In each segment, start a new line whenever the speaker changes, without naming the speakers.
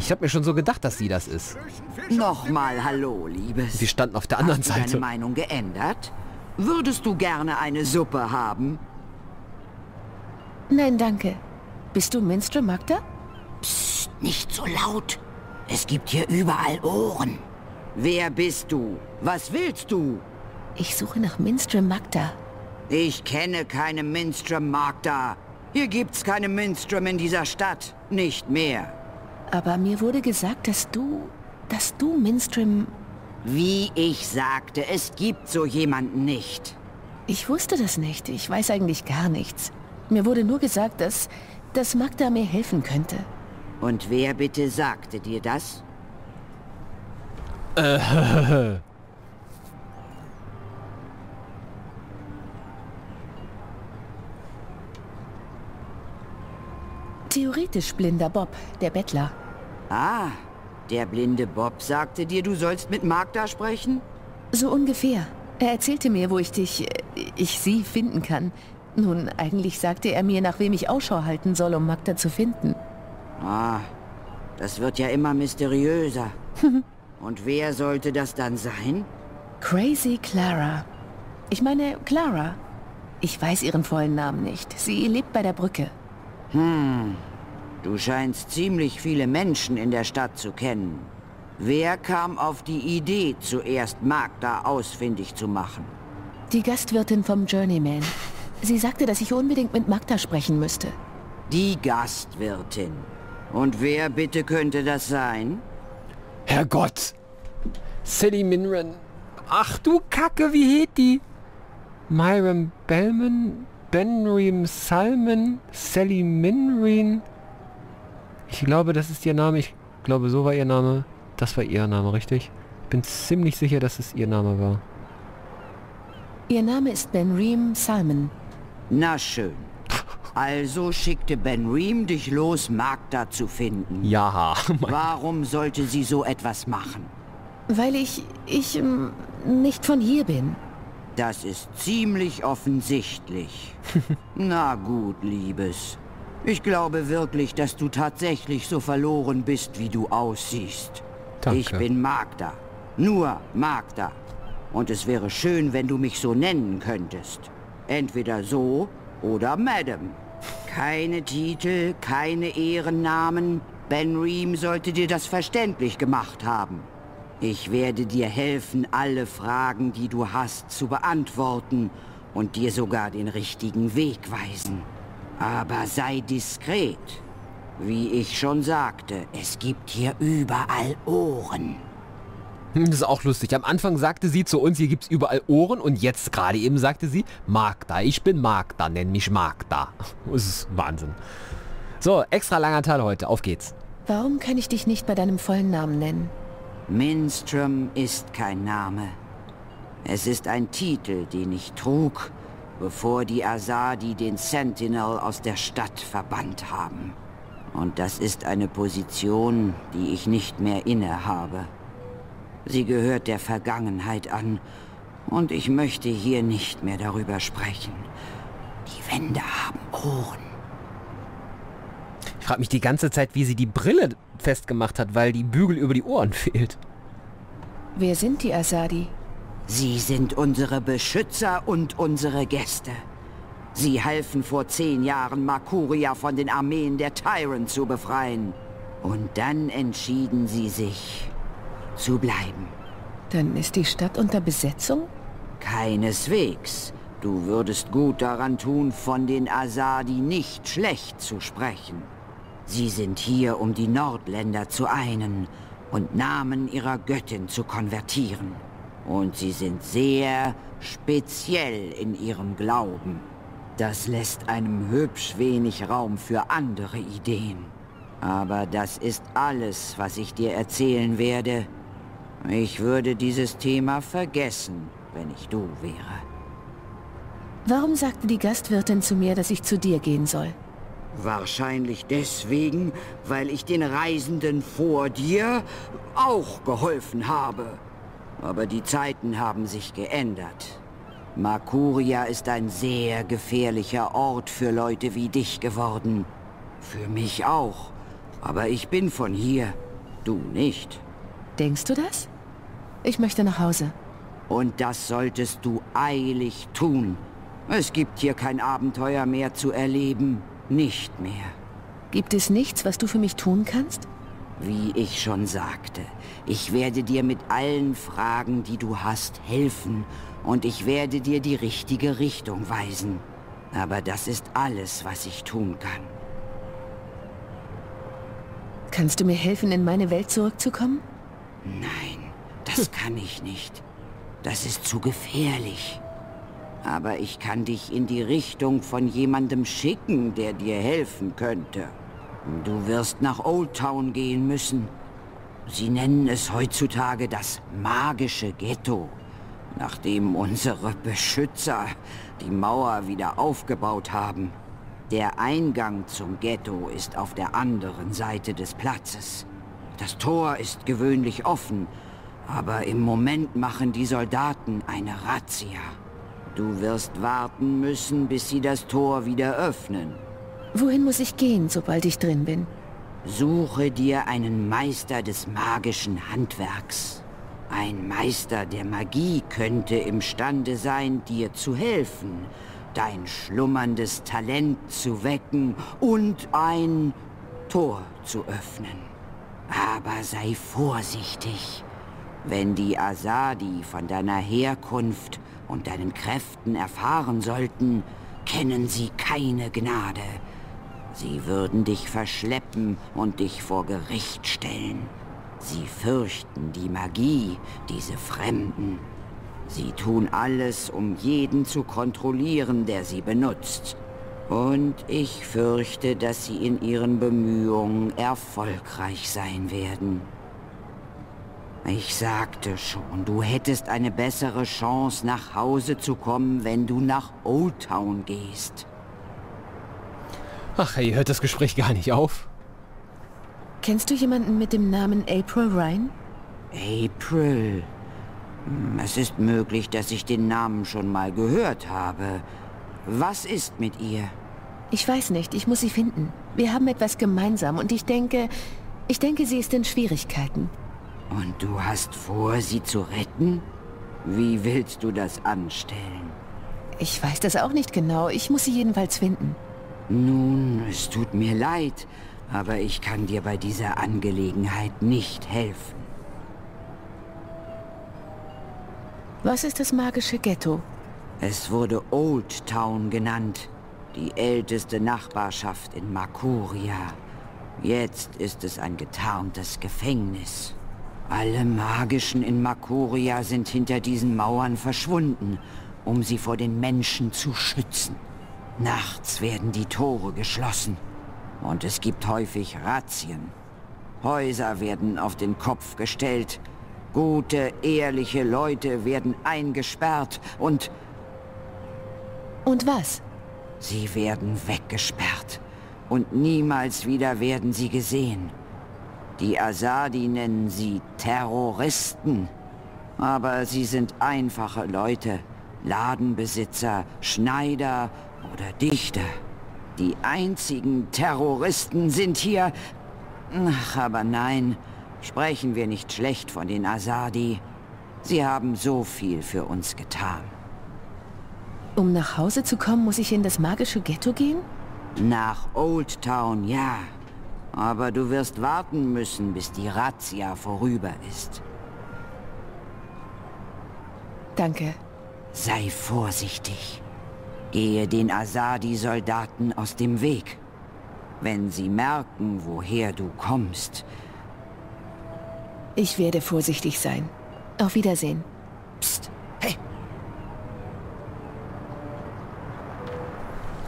Ich habe mir schon so gedacht, dass sie das ist.
Nochmal Hallo, Liebes.
Sie standen auf der anderen
Hast du
Seite.
deine Meinung geändert? Würdest du gerne eine Suppe haben?
Nein, danke. Bist du Minstrel Magda?
Psst, nicht so laut. Es gibt hier überall Ohren. Wer bist du? Was willst du?
Ich suche nach Minstrel Magda.
Ich kenne keine Minstrom Magda. Hier gibt's keine Minstrom in dieser Stadt. Nicht mehr.
Aber mir wurde gesagt, dass du... dass du Minstrom...
Wie ich sagte, es gibt so jemanden nicht.
Ich wusste das nicht. Ich weiß eigentlich gar nichts. Mir wurde nur gesagt, dass... dass Magda mir helfen könnte.
Und wer bitte sagte dir das?
Theoretisch blinder Bob, der Bettler.
Ah, der blinde Bob sagte dir, du sollst mit Magda sprechen?
So ungefähr. Er erzählte mir, wo ich dich... äh, ich sie finden kann. Nun, eigentlich sagte er mir, nach wem ich Ausschau halten soll, um Magda zu finden.
Ah, das wird ja immer mysteriöser. Und wer sollte das dann sein?
Crazy Clara. Ich meine, Clara. Ich weiß ihren vollen Namen nicht. Sie lebt bei der Brücke.
Du scheinst ziemlich viele Menschen in der Stadt zu kennen. Wer kam auf die Idee, zuerst Magda ausfindig zu machen?
Die Gastwirtin vom Journeyman. Sie sagte, dass ich unbedingt mit Magda sprechen müsste.
Die Gastwirtin. Und wer bitte könnte das sein?
Herrgott! Sally Minren. Ach du Kacke, wie heet die? Myram Bellman? Benrim Salmon? Sally Minrin? Ich glaube, das ist ihr Name. Ich glaube, so war ihr Name. Das war ihr Name, richtig? Ich bin ziemlich sicher, dass es ihr Name war.
Ihr Name ist Benreem Salmon.
Na schön. Also schickte Ben Reem dich los, Magda zu finden.
Ja.
Warum sollte sie so etwas machen?
Weil ich... ich... ähm, nicht von hier bin.
Das ist ziemlich offensichtlich. Na gut, Liebes. Ich glaube wirklich, dass du tatsächlich so verloren bist, wie du aussiehst.
Danke.
Ich bin Magda. Nur Magda. Und es wäre schön, wenn du mich so nennen könntest. Entweder so oder Madam. Keine Titel, keine Ehrennamen. Ben Reem sollte dir das verständlich gemacht haben. Ich werde dir helfen, alle Fragen, die du hast, zu beantworten und dir sogar den richtigen Weg weisen. Aber sei diskret. Wie ich schon sagte, es gibt hier überall Ohren.
Das ist auch lustig. Am Anfang sagte sie zu uns, hier gibt's überall Ohren und jetzt gerade eben sagte sie, Magda, ich bin Magda, nenn mich Magda. Das ist Wahnsinn. So, extra langer Teil heute, auf geht's.
Warum kann ich dich nicht bei deinem vollen Namen nennen?
Minstrom ist kein Name. Es ist ein Titel, den ich trug, bevor die Asadi den Sentinel aus der Stadt verbannt haben. Und das ist eine Position, die ich nicht mehr innehabe. Sie gehört der Vergangenheit an und ich möchte hier nicht mehr darüber sprechen. Die Wände haben Ohren.
Ich frage mich die ganze Zeit, wie sie die Brille festgemacht hat, weil die Bügel über die Ohren fehlt.
Wer sind die Asadi?
Sie sind unsere Beschützer und unsere Gäste. Sie halfen vor zehn Jahren Makuria von den Armeen der Tyrant zu befreien. Und dann entschieden sie sich, zu bleiben.
Dann ist die Stadt unter Besetzung?
Keineswegs. Du würdest gut daran tun, von den Asadi nicht schlecht zu sprechen. Sie sind hier, um die Nordländer zu einen und Namen ihrer Göttin zu konvertieren. Und sie sind sehr speziell in ihrem Glauben. Das lässt einem hübsch wenig Raum für andere Ideen. Aber das ist alles, was ich dir erzählen werde. Ich würde dieses Thema vergessen, wenn ich du wäre.
Warum sagte die Gastwirtin zu mir, dass ich zu dir gehen soll?
Wahrscheinlich deswegen, weil ich den Reisenden vor dir auch geholfen habe. Aber die Zeiten haben sich geändert. Makuria ist ein sehr gefährlicher Ort für Leute wie dich geworden. Für mich auch. Aber ich bin von hier Du nicht.
Denkst du das? Ich möchte nach Hause.
Und das solltest du eilig tun. Es gibt hier kein Abenteuer mehr zu erleben. Nicht mehr.
Gibt es nichts, was du für mich tun kannst?
Wie ich schon sagte, ich werde dir mit allen Fragen, die du hast, helfen. Und ich werde dir die richtige Richtung weisen. Aber das ist alles, was ich tun kann.
Kannst du mir helfen, in meine Welt zurückzukommen?
Nein, das kann ich nicht. Das ist zu gefährlich. Aber ich kann dich in die Richtung von jemandem schicken, der dir helfen könnte. Du wirst nach Old Town gehen müssen. Sie nennen es heutzutage das magische Ghetto, nachdem unsere Beschützer die Mauer wieder aufgebaut haben. Der Eingang zum Ghetto ist auf der anderen Seite des Platzes. Das Tor ist gewöhnlich offen, aber im Moment machen die Soldaten eine Razzia. Du wirst warten müssen, bis sie das Tor wieder öffnen.
Wohin muss ich gehen, sobald ich drin bin?
Suche dir einen Meister des magischen Handwerks. Ein Meister der Magie könnte imstande sein, dir zu helfen, dein schlummerndes Talent zu wecken und ein Tor zu öffnen. Aber sei vorsichtig. Wenn die Asadi von deiner Herkunft und deinen Kräften erfahren sollten, kennen sie keine Gnade. Sie würden dich verschleppen und dich vor Gericht stellen. Sie fürchten die Magie, diese Fremden. Sie tun alles, um jeden zu kontrollieren, der sie benutzt. Und ich fürchte, dass sie in ihren Bemühungen erfolgreich sein werden. Ich sagte schon, du hättest eine bessere Chance, nach Hause zu kommen, wenn du nach Old Town gehst.
Ach, hey, hört das Gespräch gar nicht auf?
Kennst du jemanden mit dem Namen April Ryan?
April. Hm, Es ist möglich, dass ich den Namen schon mal gehört habe. Was ist mit ihr?
Ich weiß nicht, ich muss sie finden. Wir haben etwas gemeinsam und ich denke, ich denke, sie ist in Schwierigkeiten.
Und du hast vor, sie zu retten? Wie willst du das anstellen?
Ich weiß das auch nicht genau, ich muss sie jedenfalls finden.
Nun, es tut mir leid, aber ich kann dir bei dieser Angelegenheit nicht helfen.
Was ist das magische Ghetto?
Es wurde Old Town genannt, die älteste Nachbarschaft in Makuria. Jetzt ist es ein getarntes Gefängnis. Alle Magischen in Makuria sind hinter diesen Mauern verschwunden, um sie vor den Menschen zu schützen. Nachts werden die Tore geschlossen und es gibt häufig Razzien. Häuser werden auf den Kopf gestellt, gute, ehrliche Leute werden eingesperrt und
Und was?
sie werden weggesperrt. Und niemals wieder werden sie gesehen. Die Asadi nennen sie Terroristen. Aber sie sind einfache Leute. Ladenbesitzer, Schneider oder Dichter. Die einzigen Terroristen sind hier... Ach, aber nein, sprechen wir nicht schlecht von den Asadi. Sie haben so viel für uns getan.
Um nach Hause zu kommen, muss ich in das magische Ghetto gehen?
Nach Old Town, ja. Aber du wirst warten müssen, bis die Razzia vorüber ist.
Danke.
Sei vorsichtig. Gehe den Asadi-Soldaten aus dem Weg. Wenn sie merken, woher du kommst,
Ich werde vorsichtig sein. Auf Wiedersehen.
pst, hey,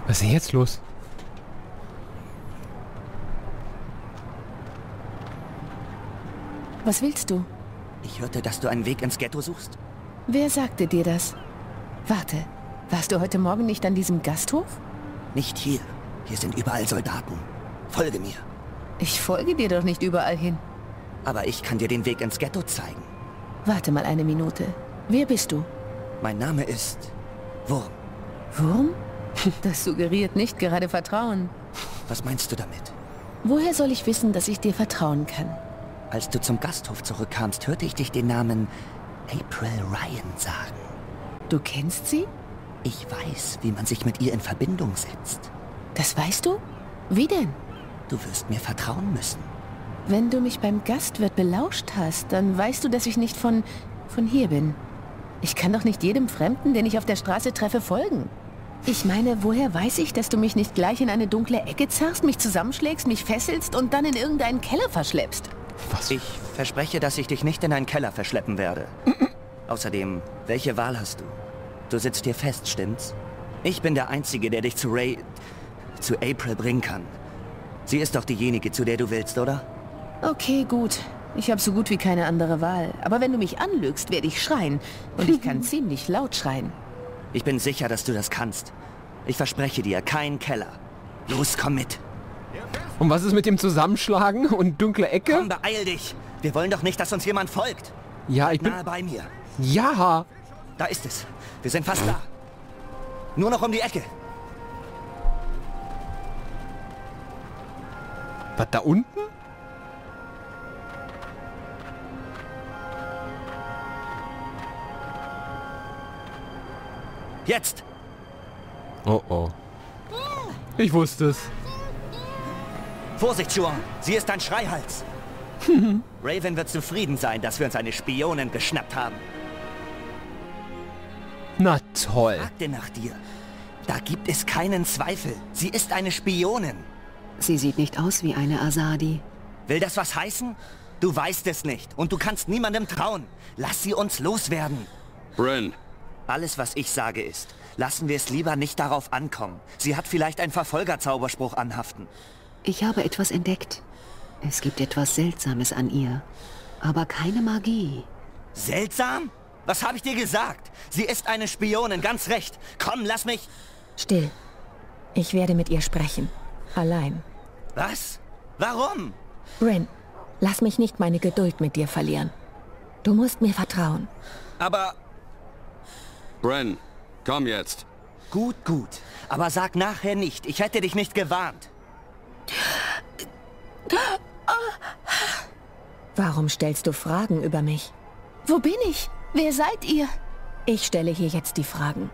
Was ist denn jetzt los?
Was willst du?
Ich hörte, dass du einen Weg ins Ghetto suchst.
Wer sagte dir das? Warte, warst du heute Morgen nicht an diesem Gasthof?
Nicht hier. Hier sind überall Soldaten. Folge mir.
Ich folge dir doch nicht überall hin.
Aber ich kann dir den Weg ins Ghetto zeigen.
Warte mal eine Minute. Wer bist du?
Mein Name ist Wurm.
Wurm? Das suggeriert nicht gerade Vertrauen.
Was meinst du damit?
Woher soll ich wissen, dass ich dir vertrauen kann?
Als du zum Gasthof zurückkamst, hörte ich dich den Namen April Ryan sagen.
Du kennst sie?
Ich weiß, wie man sich mit ihr in Verbindung setzt.
Das weißt du? Wie denn?
Du wirst mir vertrauen müssen.
Wenn du mich beim Gastwirt belauscht hast, dann weißt du, dass ich nicht von... von hier bin. Ich kann doch nicht jedem Fremden, den ich auf der Straße treffe, folgen. Ich meine, woher weiß ich, dass du mich nicht gleich in eine dunkle Ecke zerrst, mich zusammenschlägst, mich fesselst und dann in irgendeinen Keller verschleppst?
Was?
Ich verspreche, dass ich dich nicht in einen Keller verschleppen werde. Außerdem, welche Wahl hast du? Du sitzt hier fest, stimmt's? Ich bin der Einzige, der dich zu Ray... zu April bringen kann. Sie ist doch diejenige, zu der du willst, oder?
Okay, gut. Ich habe so gut wie keine andere Wahl. Aber wenn du mich anlügst, werde ich schreien. Und ich kann ziemlich laut schreien.
Ich bin sicher, dass du das kannst. Ich verspreche dir, kein Keller. Los, komm mit.
Und was ist mit dem Zusammenschlagen und dunkle Ecke?
Komm, beeil dich. Wir wollen doch nicht, dass uns jemand folgt.
Ja, ich bin...
Nahe bei mir.
Ja!
Da ist es. Wir sind fast da. Nur noch um die Ecke.
Was, da unten?
Jetzt!
Oh oh. Ich wusste es.
Vorsicht, Juan. Sie ist ein Schreihals. Raven wird zufrieden sein, dass wir uns eine Spionin geschnappt haben.
Na toll.
Fragte nach dir. Da gibt es keinen Zweifel. Sie ist eine Spionin.
Sie sieht nicht aus wie eine Asadi.
Will das was heißen? Du weißt es nicht und du kannst niemandem trauen. Lass sie uns loswerden.
Bren,
Alles, was ich sage, ist, lassen wir es lieber nicht darauf ankommen. Sie hat vielleicht einen Verfolgerzauberspruch anhaften.
Ich habe etwas entdeckt. Es gibt etwas Seltsames an ihr. Aber keine Magie.
Seltsam? Was habe ich dir gesagt? Sie ist eine Spionin, ganz recht. Komm, lass mich...
Still. Ich werde mit ihr sprechen. Allein.
Was? Warum?
Bryn, lass mich nicht meine Geduld mit dir verlieren. Du musst mir vertrauen.
Aber...
Bren, komm jetzt.
Gut, gut. Aber sag nachher nicht. Ich hätte dich nicht gewarnt.
Warum stellst du Fragen über mich?
Wo bin ich? Wer seid ihr?
Ich stelle hier jetzt die Fragen.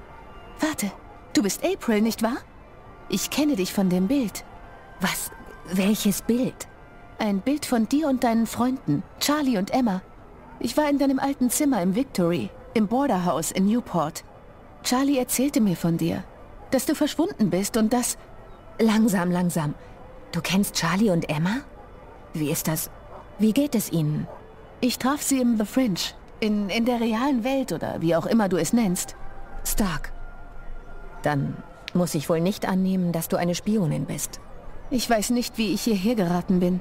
Warte, du bist April, nicht wahr? Ich kenne dich von dem Bild.
Was? Welches Bild?
Ein Bild von dir und deinen Freunden, Charlie und Emma. Ich war in deinem alten Zimmer im Victory, im Border House in Newport. Charlie erzählte mir von dir, dass du verschwunden bist und dass...
Langsam, langsam. Du kennst Charlie und Emma? Wie ist das? Wie geht es ihnen?
Ich traf sie im The Fringe, in, in der realen Welt oder wie auch immer du es nennst.
Stark. Dann muss ich wohl nicht annehmen, dass du eine Spionin bist.
Ich weiß nicht, wie ich hierher geraten bin.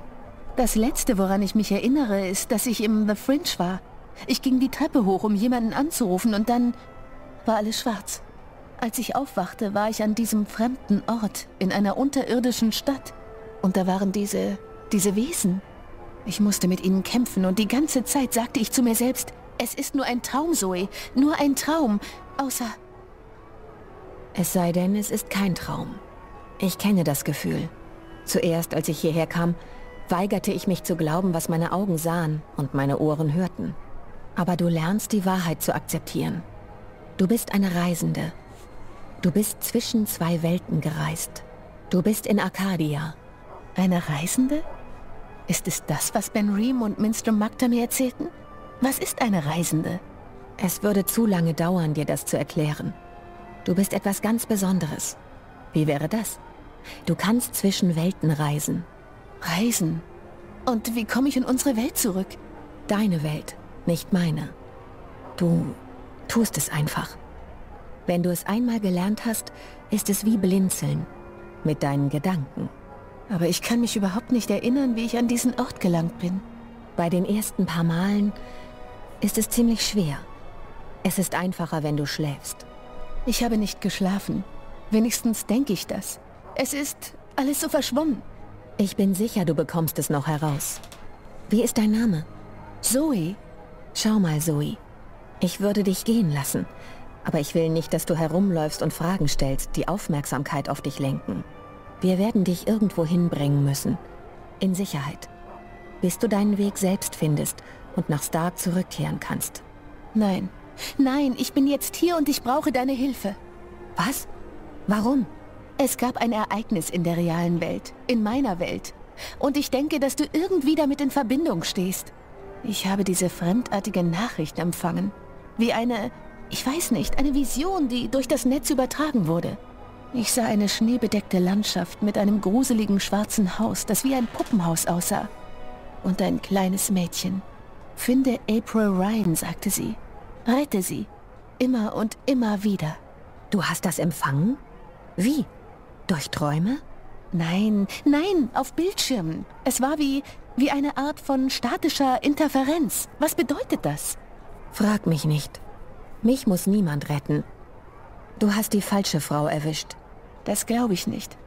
Das Letzte, woran ich mich erinnere, ist, dass ich im The Fringe war. Ich ging die Treppe hoch, um jemanden anzurufen und dann war alles schwarz. Als ich aufwachte, war ich an diesem fremden Ort, in einer unterirdischen Stadt. Und da waren diese, diese Wesen. Ich musste mit ihnen kämpfen und die ganze Zeit sagte ich zu mir selbst, es ist nur ein Traum, Zoe, nur ein Traum, außer...
Es sei denn, es ist kein Traum. Ich kenne das Gefühl. Zuerst, als ich hierher kam, weigerte ich mich zu glauben, was meine Augen sahen und meine Ohren hörten. Aber du lernst die Wahrheit zu akzeptieren. Du bist eine Reisende. Du bist zwischen zwei Welten gereist. Du bist in Arcadia.
Eine Reisende? Ist es das, was Ben Reem und Minster Magda mir erzählten? Was ist eine Reisende?
Es würde zu lange dauern, dir das zu erklären. Du bist etwas ganz Besonderes. Wie wäre das? Du kannst zwischen Welten reisen.
Reisen? Und wie komme ich in unsere Welt zurück?
Deine Welt, nicht meine. Du tust es einfach. Wenn du es einmal gelernt hast, ist es wie Blinzeln. Mit deinen Gedanken.
Aber ich kann mich überhaupt nicht erinnern, wie ich an diesen Ort gelangt bin.
Bei den ersten paar Malen ist es ziemlich schwer. Es ist einfacher, wenn du schläfst.
Ich habe nicht geschlafen. Wenigstens denke ich das. Es ist alles so verschwommen.
Ich bin sicher, du bekommst es noch heraus. Wie ist dein Name?
Zoe,
Schau mal, Zoe. Ich würde dich gehen lassen. Aber ich will nicht, dass du herumläufst und Fragen stellst, die Aufmerksamkeit auf dich lenken. Wir werden dich irgendwo hinbringen müssen. In Sicherheit. bis du deinen Weg selbst findest und nach Stark zurückkehren kannst.
Nein, nein, ich bin jetzt hier und ich brauche deine Hilfe.
Was? Warum?
Es gab ein Ereignis in der realen Welt, in meiner Welt. Und ich denke, dass du irgendwie damit in Verbindung stehst. Ich habe diese fremdartige Nachricht empfangen. Wie eine, ich weiß nicht, eine Vision, die durch das Netz übertragen wurde. Ich sah eine schneebedeckte Landschaft mit einem gruseligen schwarzen Haus, das wie ein Puppenhaus aussah. Und ein kleines Mädchen. Finde April Ryan, sagte sie. Rette sie. Immer und immer wieder.
Du hast das empfangen? Wie? Durch Träume?
Nein, nein, auf Bildschirmen. Es war wie, wie eine Art von statischer Interferenz. Was bedeutet das?
Frag mich nicht. Mich muss niemand retten. Du hast die falsche Frau erwischt.
Das glaube ich nicht.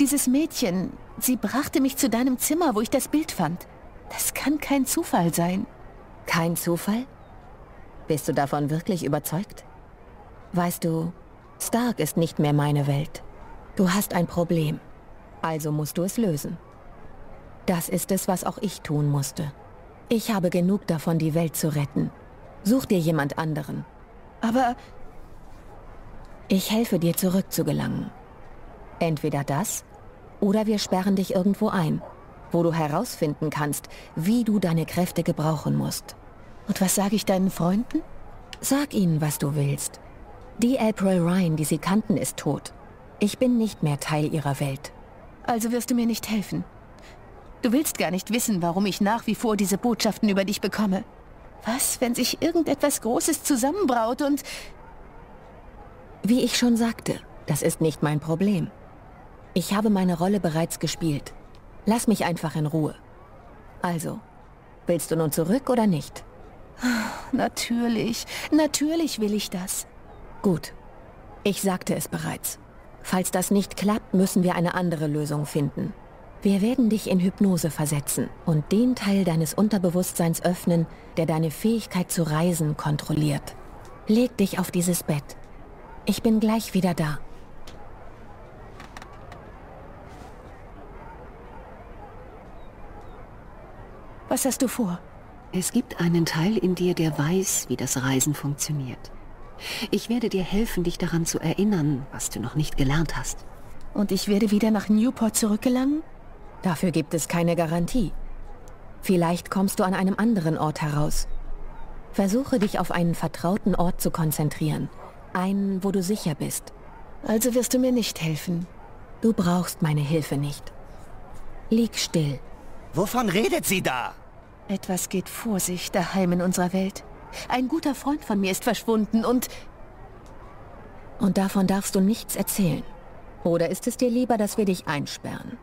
Dieses Mädchen, sie brachte mich zu deinem Zimmer, wo ich das Bild fand. Das kann kein Zufall sein.
Kein Zufall? Bist du davon wirklich überzeugt? Weißt du, Stark ist nicht mehr meine Welt. Du hast ein Problem. Also musst du es lösen. Das ist es, was auch ich tun musste. Ich habe genug davon, die Welt zu retten. Such dir jemand anderen.
Aber...
Ich helfe dir zurückzugelangen. Entweder das, oder wir sperren dich irgendwo ein, wo du herausfinden kannst, wie du deine Kräfte gebrauchen musst.
Und was sage ich deinen Freunden?
Sag ihnen, was du willst. Die April Ryan, die sie kannten, ist tot. Ich bin nicht mehr Teil ihrer Welt.
Also wirst du mir nicht helfen. Du willst gar nicht wissen, warum ich nach wie vor diese Botschaften über dich bekomme. Was, wenn sich irgendetwas Großes zusammenbraut und...
Wie ich schon sagte, das ist nicht mein Problem. Ich habe meine Rolle bereits gespielt. Lass mich einfach in Ruhe. Also, willst du nun zurück oder nicht?
Natürlich, natürlich will ich das.
Gut. Ich sagte es bereits. Falls das nicht klappt, müssen wir eine andere Lösung finden. Wir werden dich in Hypnose versetzen und den Teil deines Unterbewusstseins öffnen, der deine Fähigkeit zu reisen kontrolliert. Leg dich auf dieses Bett. Ich bin gleich wieder da.
Was hast du vor?
Es gibt einen Teil in dir, der weiß, wie das Reisen funktioniert. Ich werde dir helfen, dich daran zu erinnern, was du noch nicht gelernt hast.
Und ich werde wieder nach Newport zurückgelangen?
Dafür gibt es keine Garantie. Vielleicht kommst du an einem anderen Ort heraus. Versuche dich auf einen vertrauten Ort zu konzentrieren. Einen, wo du sicher bist.
Also wirst du mir nicht helfen.
Du brauchst meine Hilfe nicht. Lieg still.
Wovon redet sie da?
Etwas geht vor sich daheim in unserer Welt. Ein guter Freund von mir ist verschwunden und...
Und davon darfst du nichts erzählen. Oder ist es dir lieber, dass wir dich einsperren?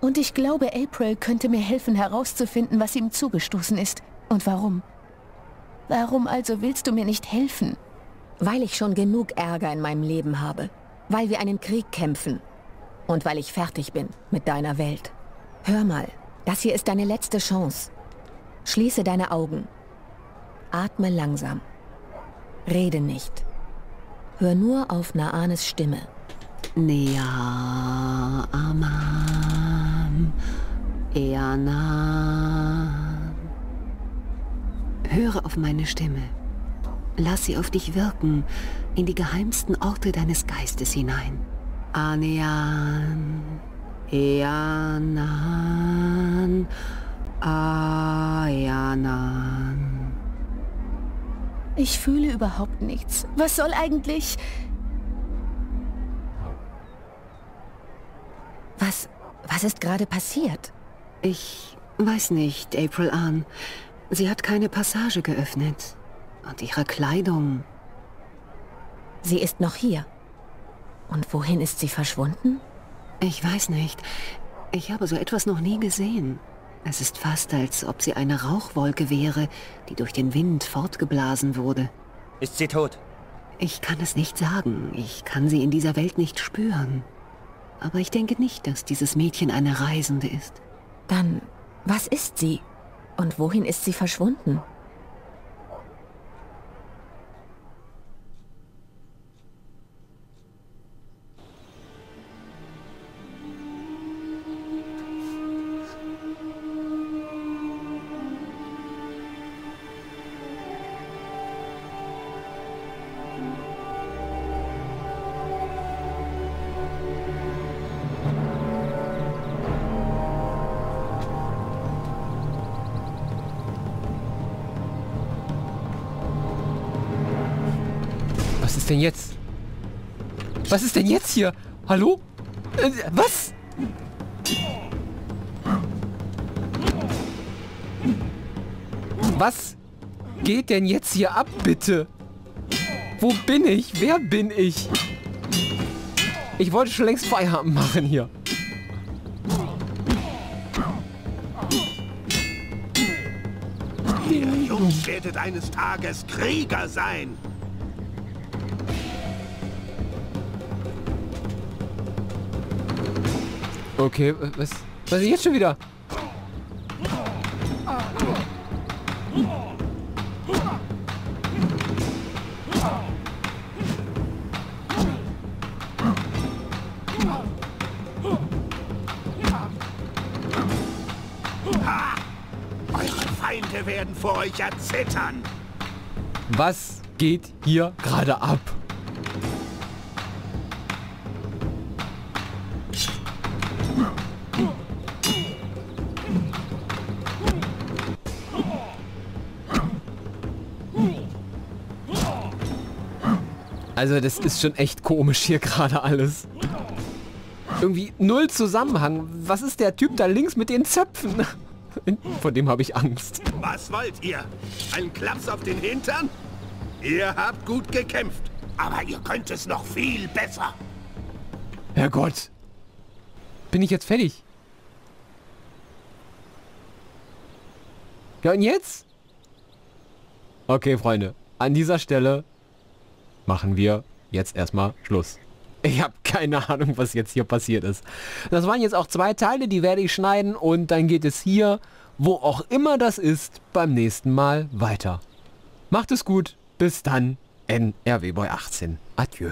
Und ich glaube, April könnte mir helfen herauszufinden, was ihm zugestoßen ist. Und warum. Warum also willst du mir nicht helfen?
Weil ich schon genug Ärger in meinem Leben habe. Weil wir einen Krieg kämpfen. Und weil ich fertig bin mit deiner Welt. Hör mal, das hier ist deine letzte Chance. Schließe deine Augen Atme langsam. Rede nicht. Hör nur auf Naanes Stimme.
Nea Amam Eanan. Höre auf meine Stimme. Lass sie auf dich wirken, in die geheimsten Orte deines Geistes hinein. Anean, Eanan, Ayanan.
Ich fühle überhaupt nichts. Was soll eigentlich...
Was... was ist gerade passiert?
Ich weiß nicht, April Ahn. Sie hat keine Passage geöffnet. Und ihre Kleidung...
Sie ist noch hier. Und wohin ist sie verschwunden?
Ich weiß nicht. Ich habe so etwas noch nie gesehen. Es ist fast, als ob sie eine Rauchwolke wäre, die durch den Wind fortgeblasen wurde.
Ist sie tot?
Ich kann es nicht sagen. Ich kann sie in dieser Welt nicht spüren. Aber ich denke nicht, dass dieses Mädchen eine Reisende ist.
Dann, was ist sie? Und wohin ist sie verschwunden?
Ist denn jetzt? Was ist denn jetzt hier? Hallo? Äh, was? Was geht denn jetzt hier ab, bitte? Wo bin ich? Wer bin ich? Ich wollte schon längst Feierabend machen hier.
Ihr Jungs werdet eines Tages Krieger sein.
Okay, was, was ist jetzt schon wieder?
Eure Feinde werden vor euch erzittern.
Was geht hier gerade ab? Also das ist schon echt komisch hier gerade alles. Irgendwie null Zusammenhang. Was ist der Typ da links mit den Zöpfen? Vor dem habe ich Angst.
Was wollt ihr? Ein Klaps auf den Hintern? Ihr habt gut gekämpft, aber ihr könnt es noch viel besser.
Herrgott. Bin ich jetzt fertig? Ja, und jetzt? Okay, Freunde. An dieser Stelle machen wir jetzt erstmal Schluss. Ich habe keine Ahnung, was jetzt hier passiert ist. Das waren jetzt auch zwei Teile, die werde ich schneiden und dann geht es hier, wo auch immer das ist, beim nächsten Mal weiter. Macht es gut. Bis dann. NRW Boy 18. Adieu.